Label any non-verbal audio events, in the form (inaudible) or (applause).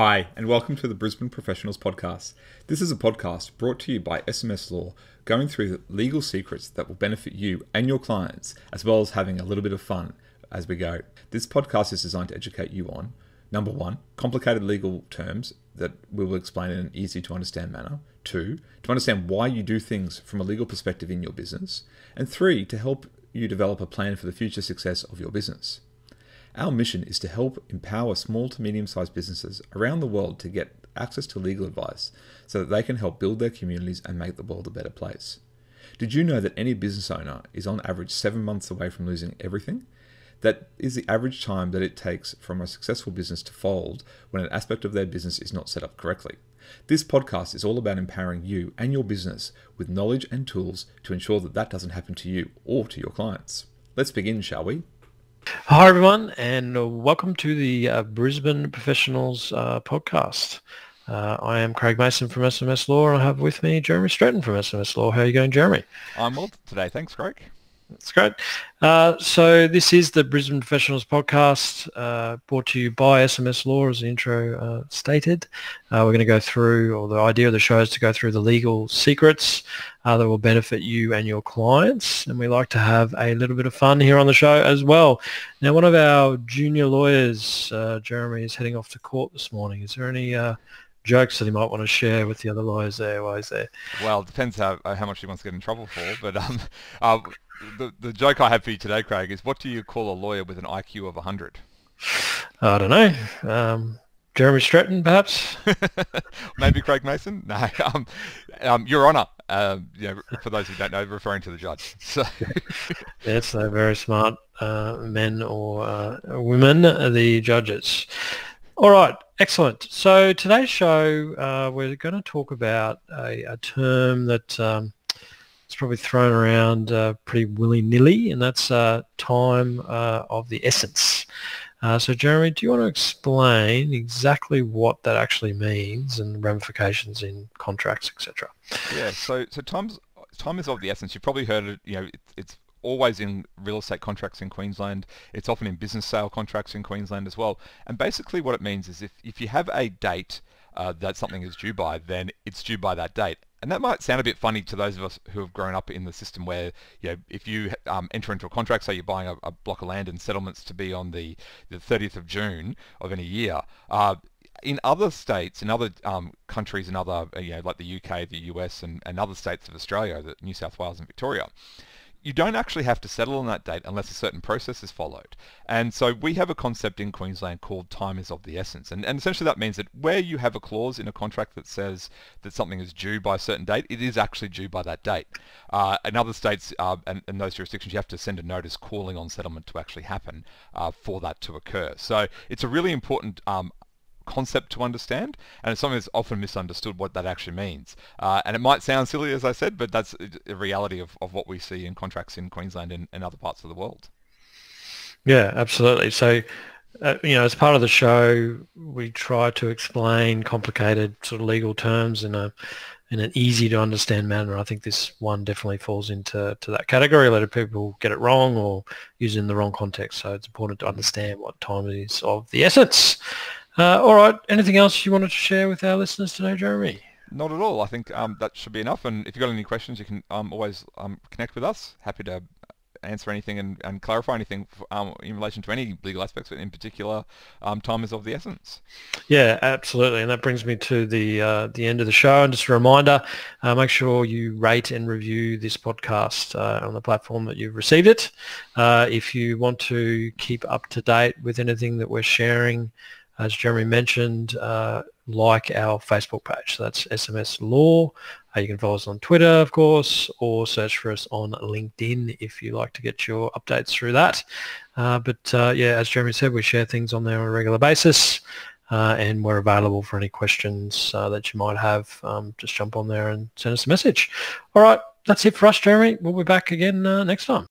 Hi, and welcome to the Brisbane Professionals Podcast. This is a podcast brought to you by SMS Law, going through the legal secrets that will benefit you and your clients, as well as having a little bit of fun as we go. This podcast is designed to educate you on number one, complicated legal terms that we will explain in an easy to understand manner, two, to understand why you do things from a legal perspective in your business, and three, to help you develop a plan for the future success of your business. Our mission is to help empower small to medium sized businesses around the world to get access to legal advice so that they can help build their communities and make the world a better place. Did you know that any business owner is on average seven months away from losing everything? That is the average time that it takes from a successful business to fold when an aspect of their business is not set up correctly. This podcast is all about empowering you and your business with knowledge and tools to ensure that that doesn't happen to you or to your clients. Let's begin, shall we? Hi, everyone, and welcome to the uh, Brisbane Professionals uh, podcast. Uh, I am Craig Mason from SMS Law, and I have with me Jeremy Stratton from SMS Law. How are you going, Jeremy? I'm well today. Thanks, Craig. That's great. Uh, so this is the Brisbane Professionals podcast uh, brought to you by SMS Law, as the intro uh, stated. Uh, we're going to go through, or the idea of the show is to go through the legal secrets uh, that will benefit you and your clients. And we like to have a little bit of fun here on the show as well. Now, one of our junior lawyers, uh, Jeremy, is heading off to court this morning. Is there any jokes that he might want to share with the other lawyers there while he's there? Well, it depends how, how much he wants to get in trouble for. But um, (laughs) uh, the, the joke I have for you today, Craig, is what do you call a lawyer with an IQ of 100? I don't know. Um, Jeremy Stratton, perhaps? (laughs) Maybe Craig Mason? No. (laughs) Um, um, Your Honour, uh, you know, for those who don't know, referring to the judge. (laughs) So. yes, they're very smart uh, men or uh, women, the judges. All right, excellent. So today's show, uh, we're going to talk about a, a term that um, it's probably thrown around uh, pretty willy-nilly, and that's uh, time uh, of the essence. Uh, so, Jeremy, do you want to explain exactly what that actually means and ramifications in contracts, etc.? Yeah. So, so time's time is of the essence. You've probably heard it. You know, it, it's always in real estate contracts in Queensland. It's often in business sale contracts in Queensland as well. And basically, what it means is if if you have a date uh, that something is due by, then it's due by that date. And that might sound a bit funny to those of us who have grown up in the system where, you know, if you um, enter into a contract, say you're buying a, a, block of land and settlements to be on the, the 30th of June of any year, uh, in other states, in other um, countries, in other, you know, like the UK, the US, and, and other states of Australia, the New South Wales and Victoria, you don't actually have to settle on that date unless a certain process is followed. And so we have a concept in Queensland called time is of the essence. And, and essentially that means that where you have a clause in a contract that says that something is due by a certain date, it is actually due by that date. Uh, in other states uh, and in those jurisdictions, you have to send a notice calling on settlement to actually happen uh, for that to occur. So it's a really important um, concept to understand, and it's something that's often misunderstood what that actually means. Uh, and it might sound silly, as I said, but that's a reality of, of what we see in contracts in Queensland and, and other parts of the world. Yeah, absolutely. So, uh, you know, as part of the show, we try to explain complicated sort of legal terms in a in an easy to understand manner. I think this one definitely falls into to that category. A lot of people get it wrong or use it in the wrong context. So it's important to understand what time is of the essence. Uh, all right. Anything else you wanted to share with our listeners today, Jeremy? Not at all. I think um, that should be enough. And if you've got any questions, you can um, always um, connect with us. Happy to answer anything and, and clarify anything um, in relation to any legal aspects, but in particular, um, time is of the essence. Yeah, absolutely. And that brings me to the uh, the end of the show. And just a reminder, uh, make sure you rate and review this podcast uh, on the platform that you've received it. Uh, if you want to keep up to date with anything that we're sharing, as Jeremy mentioned, uh, like our Facebook page. So that's SMS Law. Uh, you can follow us on Twitter, of course, or search for us on LinkedIn if you like to get your updates through that. Uh, but uh, yeah, as Jeremy said, we share things on there on a regular basis. Uh, and we're available for any questions uh, that you might have. Um, just jump on there and send us a message. All right, that's it for us, Jeremy. We'll be back again next time.